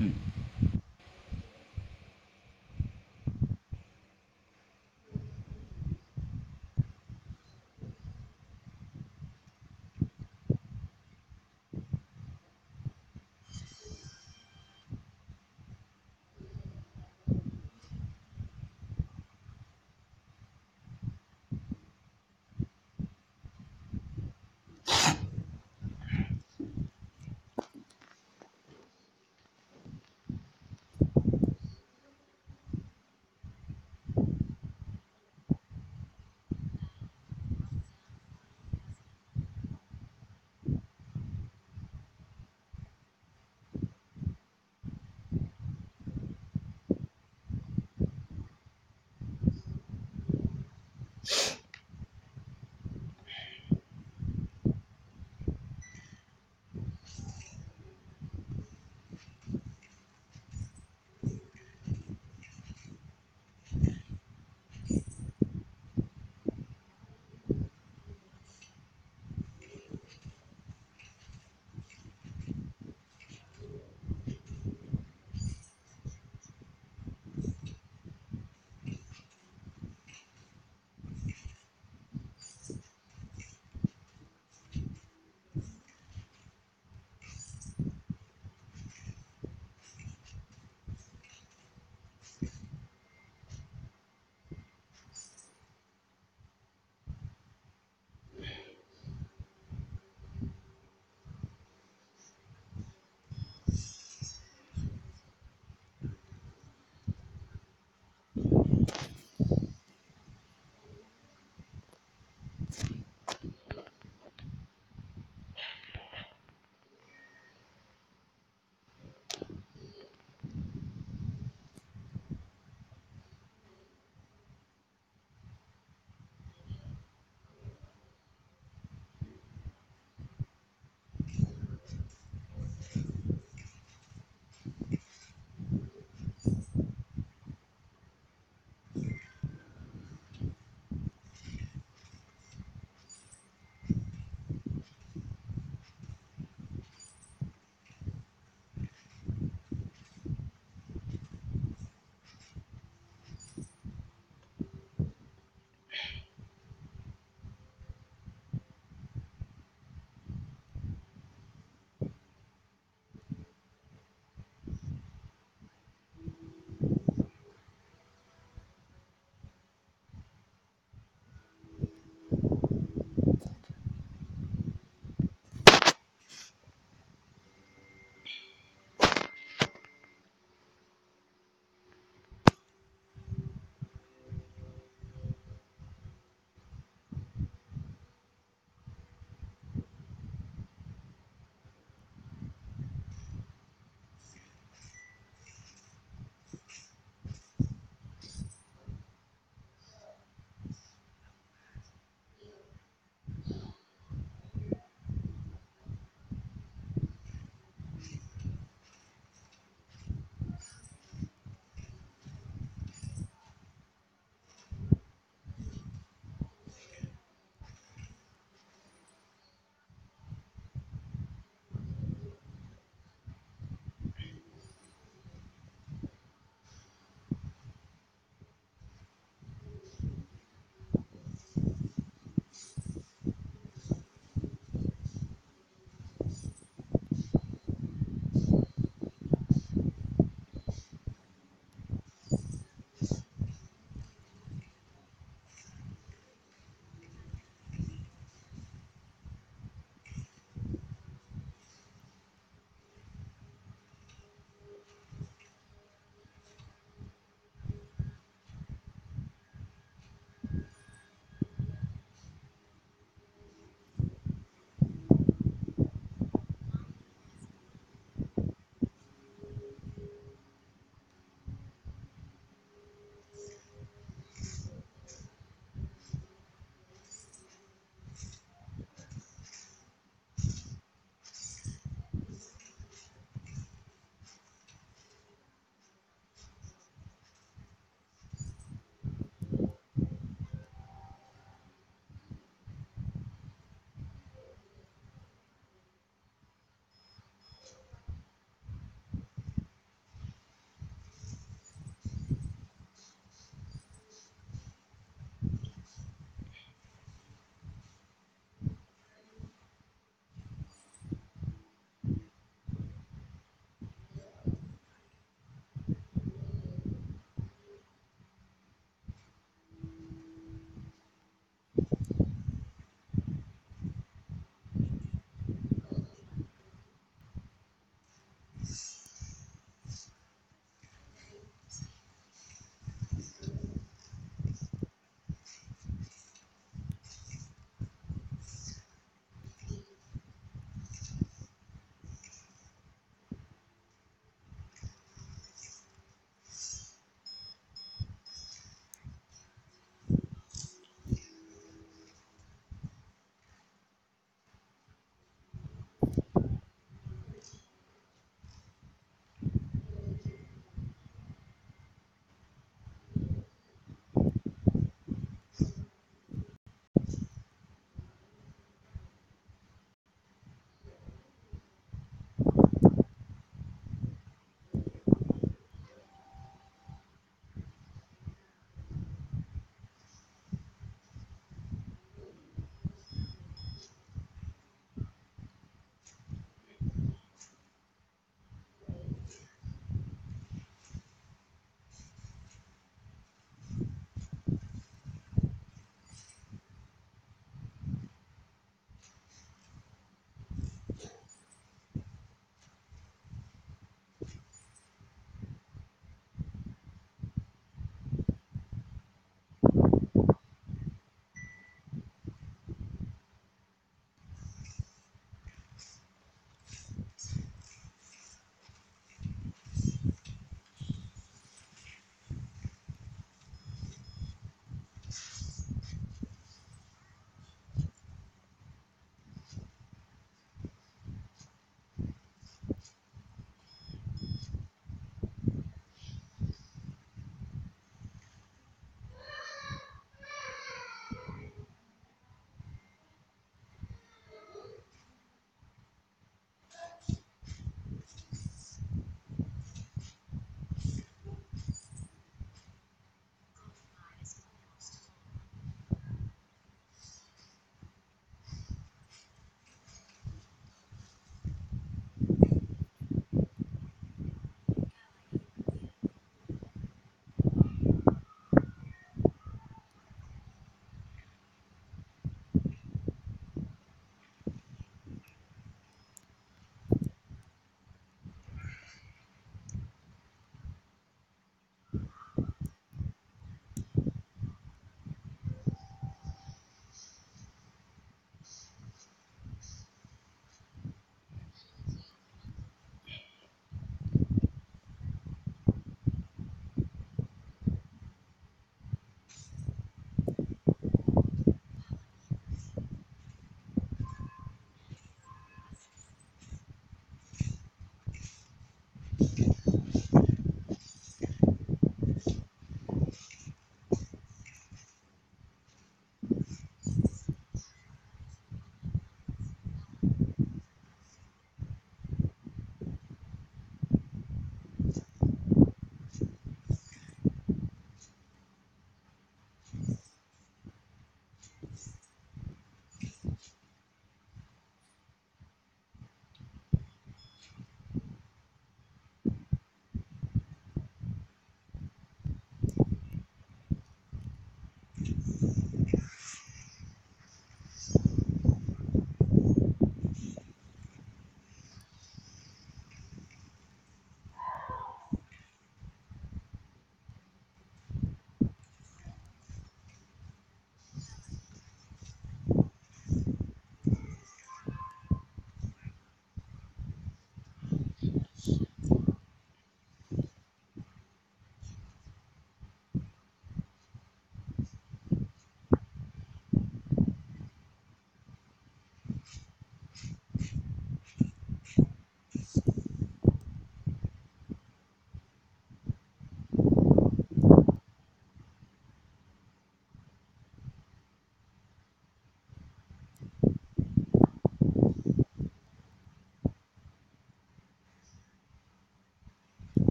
Hmm.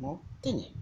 持ってね。